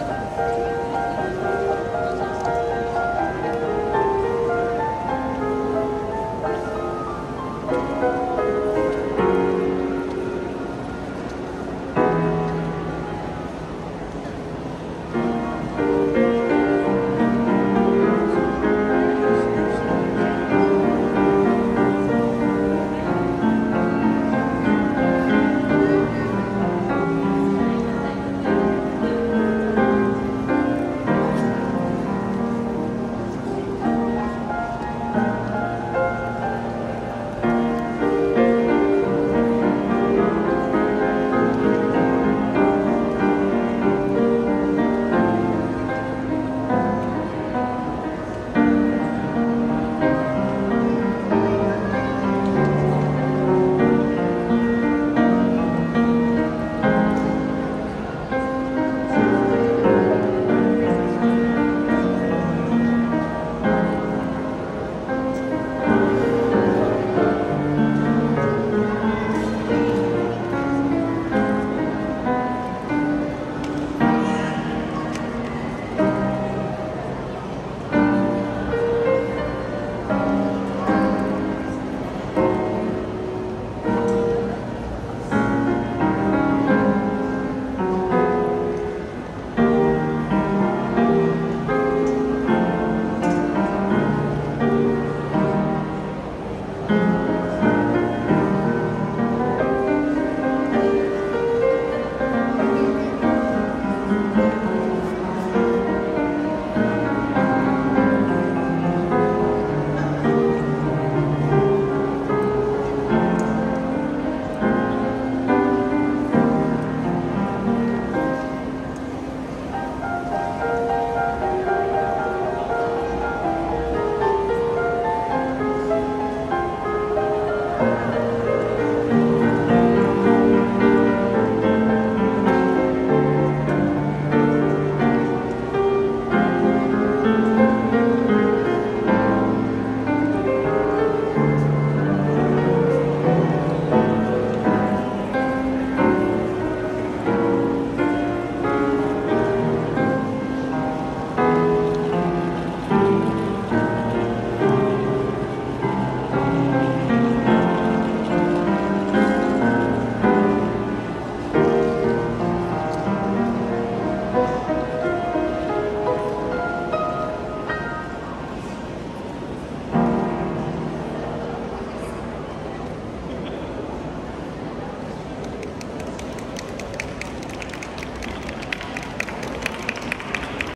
이거